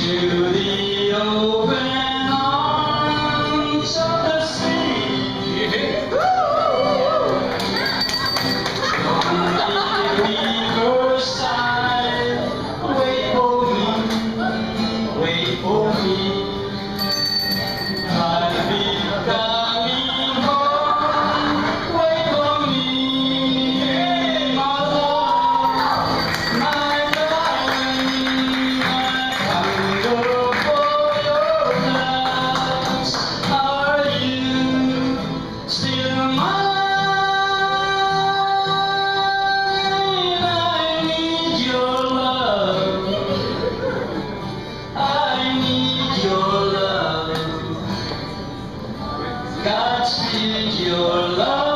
to the old God speed your love.